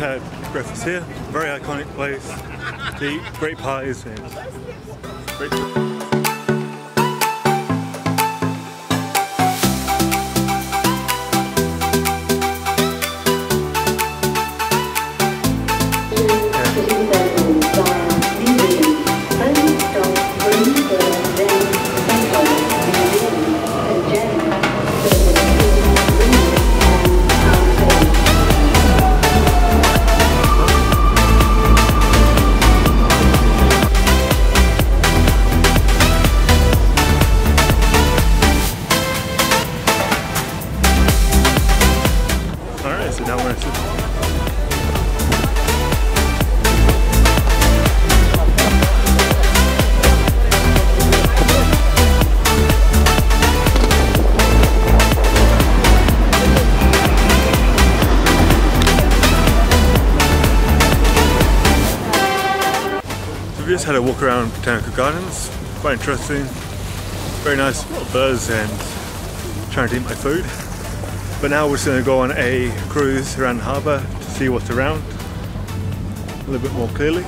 had breakfast here. Very iconic place. To eat great pies and great. Just had a walk around Botanical Gardens, quite interesting, very nice a little birds and trying to eat my food. But now we're just going to go on a cruise around the harbour to see what's around a little bit more clearly.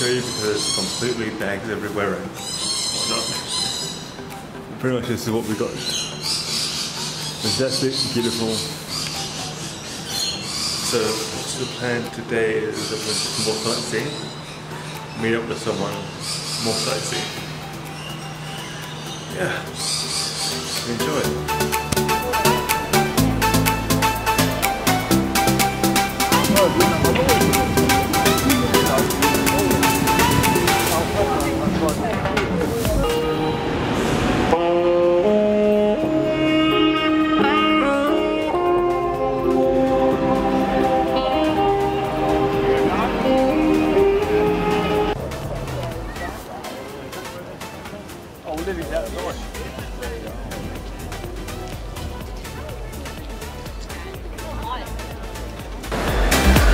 Show you because there's completely bags everywhere and whatnot. Pretty much this is what we got. Fantastic, beautiful. So what's the plan today is that we're just more sightseeing. Meet up with someone, more sightseeing. Yeah. Enjoy.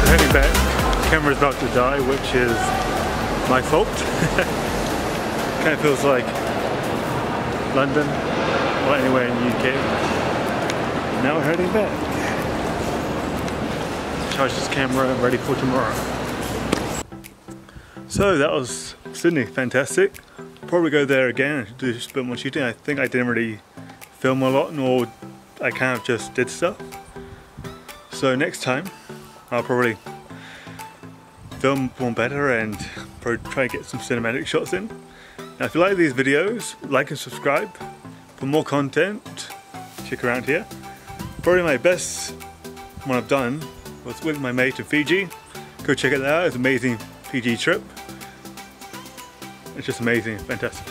Heading back. Camera's about to die, which is my fault. kind of feels like London or anywhere in the UK. Now we're heading back. Charge this camera ready for tomorrow. So that was Sydney, fantastic. Probably go there again and do a bit more shooting. I think I didn't really film a lot, nor I kind of just did stuff. So next time, I'll probably film more better and probably try and get some cinematic shots in. Now if you like these videos, like and subscribe. For more content, check around here. Probably my best one I've done was with my mate in Fiji. Go check it out, it's an amazing Fiji trip. It's just amazing, fantastic.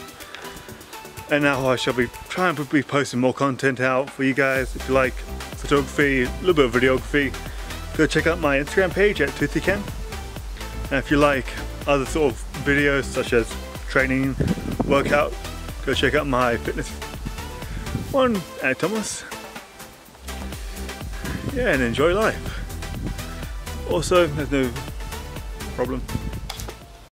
And now I shall be trying to be posting more content out for you guys. If you like photography, a little bit of videography, go check out my Instagram page at ToothyCam. And if you like other sort of videos such as training, workout, go check out my fitness one at Thomas. Yeah, and enjoy life. Also, there's no problem